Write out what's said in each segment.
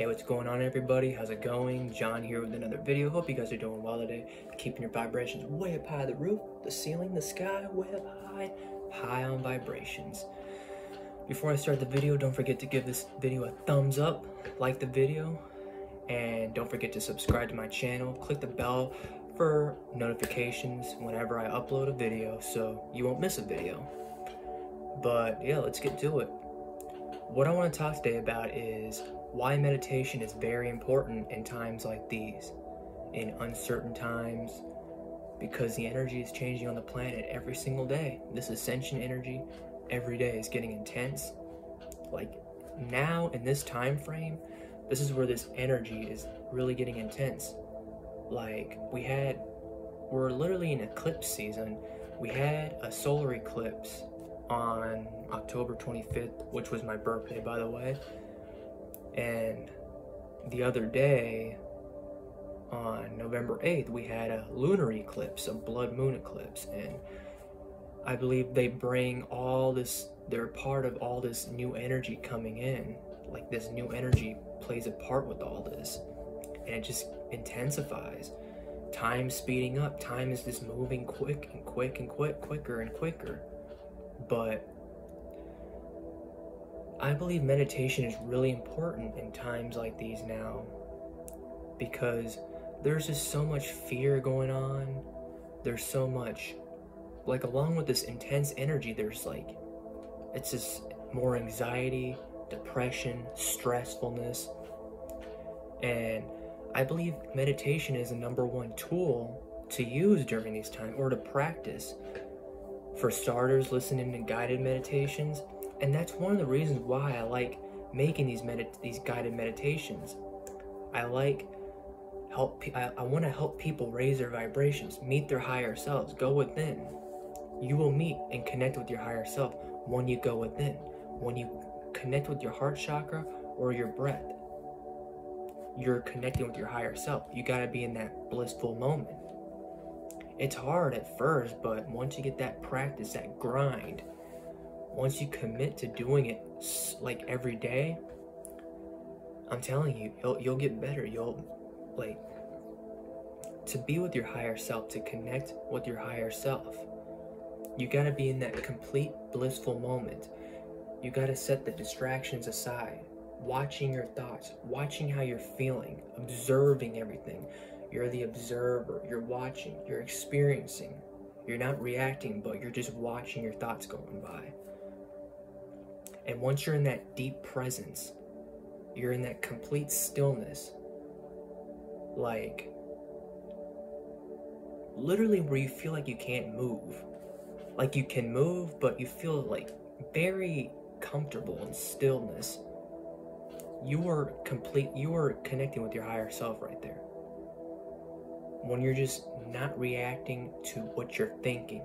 Hey, what's going on, everybody? How's it going? John here with another video. Hope you guys are doing well today. Keeping your vibrations way up high the roof, the ceiling, the sky, way up high, high on vibrations. Before I start the video, don't forget to give this video a thumbs up, like the video, and don't forget to subscribe to my channel. Click the bell for notifications whenever I upload a video so you won't miss a video. But yeah, let's get to it. What I want to talk today about is why meditation is very important in times like these, in uncertain times, because the energy is changing on the planet every single day. This ascension energy every day is getting intense. Like now in this time frame, this is where this energy is really getting intense. Like we had we're literally in eclipse season. We had a solar eclipse on October 25th, which was my birthday by the way. And the other day, on November 8th, we had a lunar eclipse, a blood moon eclipse. And I believe they bring all this, they're part of all this new energy coming in. Like this new energy plays a part with all this. And it just intensifies. Time speeding up. Time is just moving quick and quick and quick, quicker and quicker. But I believe meditation is really important in times like these now because there's just so much fear going on. There's so much, like, along with this intense energy, there's like, it's just more anxiety, depression, stressfulness. And I believe meditation is the number one tool to use during these times or to practice. For starters, listening to guided meditations and that's one of the reasons why I like making these medit- these guided meditations. I like help I, I want to help people raise their vibrations, meet their higher selves, go within. You will meet and connect with your higher self when you go within. When you connect with your heart chakra or your breath. You're connecting with your higher self. You got to be in that blissful moment. It's hard at first, but once you get that practice, that grind, once you commit to doing it like every day, I'm telling you, you'll you'll get better. You'll like to be with your higher self, to connect with your higher self. You got to be in that complete blissful moment. You got to set the distractions aside, watching your thoughts, watching how you're feeling, observing everything. You're the observer. You're watching, you're experiencing. You're not reacting, but you're just watching your thoughts going by. And once you're in that deep presence, you're in that complete stillness, like literally where you feel like you can't move. Like you can move, but you feel like very comfortable in stillness. You are complete, you are connecting with your higher self right there. When you're just not reacting to what you're thinking,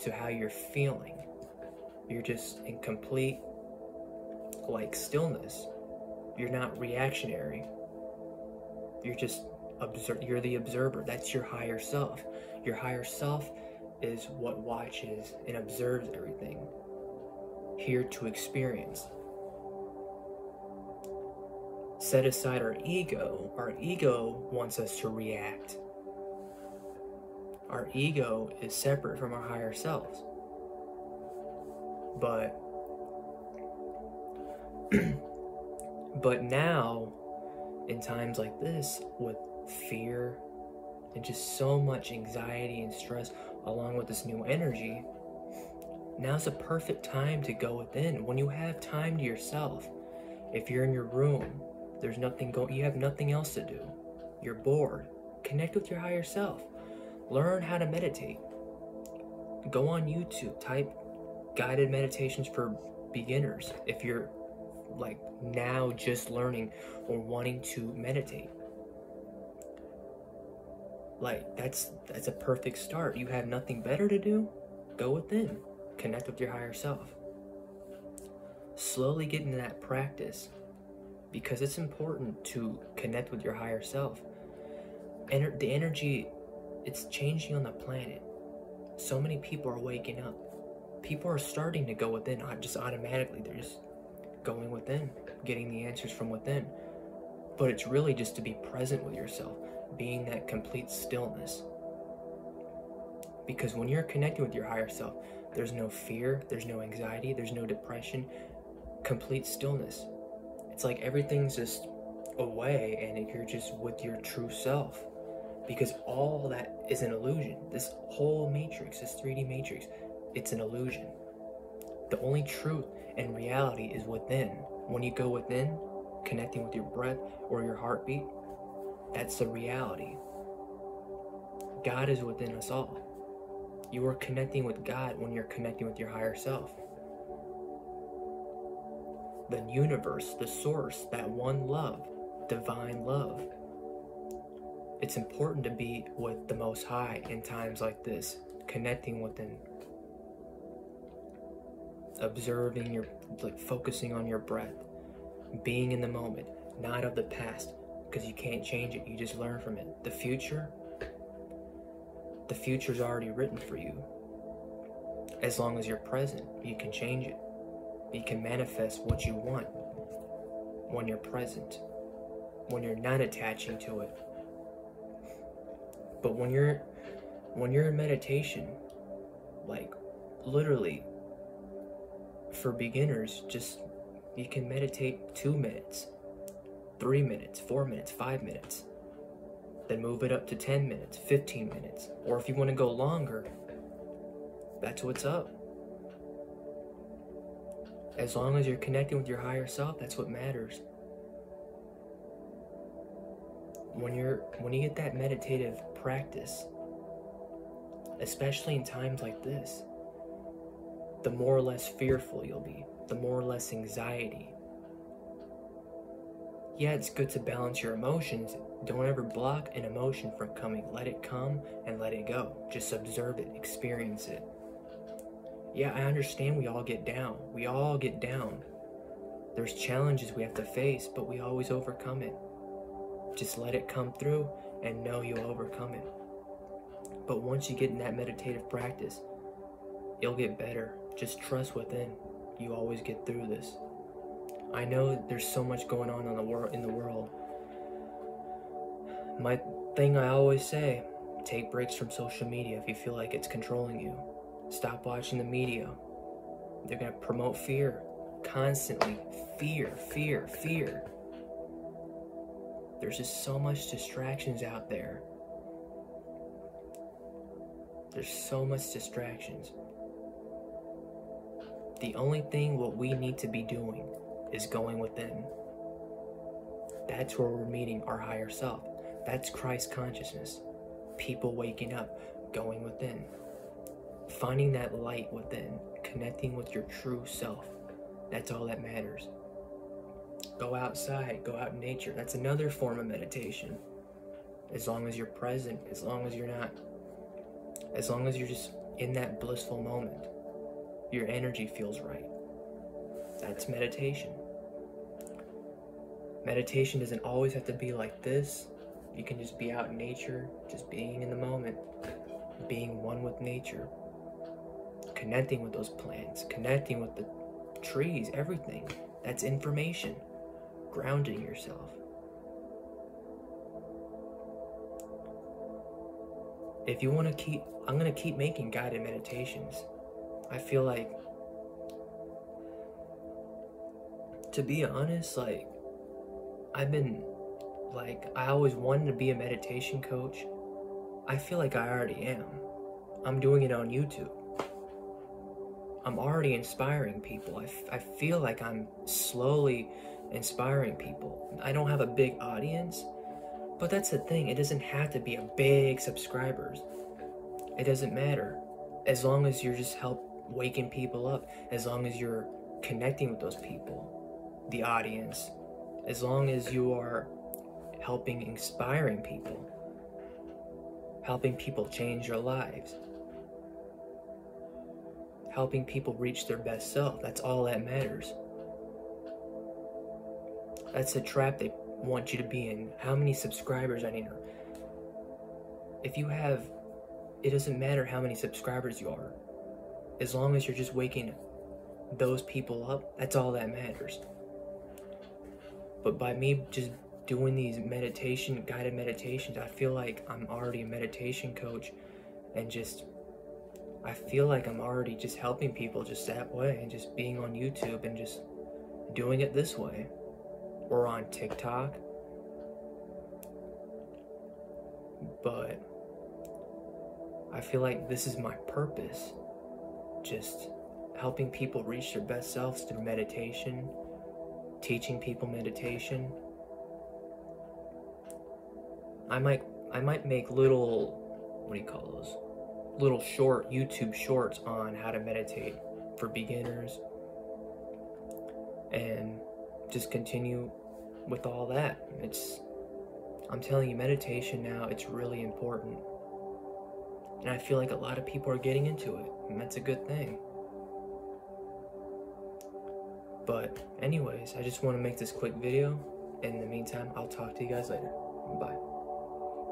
to how you're feeling, you're just in complete like stillness. You're not reactionary. You're just observe you're the observer. That's your higher self. Your higher self is what watches and observes everything. Here to experience. Set aside our ego. Our ego wants us to react. Our ego is separate from our higher selves. But but now, in times like this, with fear and just so much anxiety and stress, along with this new energy, now's a perfect time to go within. When you have time to yourself, if you're in your room, there's nothing going, you have nothing else to do. You're bored. Connect with your higher self. Learn how to meditate. Go on YouTube, type guided meditations for beginners if you're like now just learning or wanting to meditate. Like that's that's a perfect start. You have nothing better to do? Go within connect with your higher self. Slowly get into that practice because it's important to connect with your higher self. And the energy it's changing on the planet so many people are waking up people are starting to go within uh, just automatically they're just going within. getting the answers from within. But it's really just to be present with yourself, being that complete stillness. Because when you're connecting with your higher self, there's no fear, there's no anxiety, there's no depression, complete stillness. It's like everything's just away and you're just with your true self. Because all that is an illusion. This whole matrix, this 3D matrix, it's an illusion. The only truth and reality is within. When you go within, connecting with your breath or your heartbeat, that's the reality. God is within us all. You are connecting with God when you're connecting with your higher self. The universe, the source, that one love, divine love. It's important to be with the Most High in times like this, connecting with Him, observing your, like focusing on your breath, being in the moment, not of the past, because you can't change it. You just learn from it. The future, the future's already written for you. As long as you're present, you can change it. You can manifest what you want when you're present, when you're not attaching to it. But when you're when you're in meditation, like literally for beginners, just you can meditate 2 minutes, 3 minutes, 4 minutes, 5 minutes then move it up to 10 minutes, 15 minutes. Or if you want to go longer, that's what's up. As long as you're connecting with your higher self, that's what matters. When you're when you get that meditative practice, especially in times like this, the more or less fearful you'll be, the more or less anxiety. Yeah, it's good to balance your emotions don't ever block an emotion from coming. Let it come and let it go. Just observe it, experience it. Yeah, I understand we all get down. We all get down. There's challenges we have to face, but we always overcome it. Just let it come through and know you'll overcome it. But once you get in that meditative practice, it'll get better. Just trust within. You always get through this. I know there's so much going on in the world in the world my thing I always say take breaks from social media if you feel like it's controlling you. Stop watching the media. They're going to promote fear constantly. Fear, fear, fear. There's just so much distractions out there. There's so much distractions. The only thing what we need to be doing is going within. That's where we're meeting our higher self. That's Christ consciousness. People waking up, going within, finding that light within, connecting with your true self. That's all that matters. Go outside, go out in nature. That's another form of meditation. As long as you're present, as long as you're not, as long as you're just in that blissful moment, your energy feels right. That's meditation. Meditation doesn't always have to be like this. You can just be out in nature, just being in the moment, being one with nature, connecting with those plants, connecting with the trees, everything. That's information. Grounding yourself. If you want to keep, I'm going to keep making guided meditations. I feel like, to be honest, like, I've been like, I always wanted to be a meditation coach. I feel like I already am. I'm doing it on YouTube. I'm already inspiring people. I, I feel like I'm slowly inspiring people. I don't have a big audience, but that's the thing. It doesn't have to be a big subscribers. It doesn't matter. As long as you're just help waking people up, as long as you're connecting with those people, the audience, as long as you are helping inspiring people, helping people change their lives, helping people reach their best self. That's all that matters. That's a trap they want you to be in. How many subscribers I need? If you have, it doesn't matter how many subscribers you are. As long as you're just waking those people up, that's all that matters. But by me just doing these meditation, guided meditations, I feel like I'm already a meditation coach and just, I feel like I'm already just helping people just that way and just being on YouTube and just doing it this way or on TikTok. But I feel like this is my purpose. Just helping people reach their best selves through meditation, teaching people meditation. I might I might make little what do you call those? Little short YouTube shorts on how to meditate for beginners and just continue with all that. It's I'm telling you meditation now it's really important. And I feel like a lot of people are getting into it, and that's a good thing. But anyways, I just want to make this quick video. In the meantime, I'll talk to you guys later. Bye.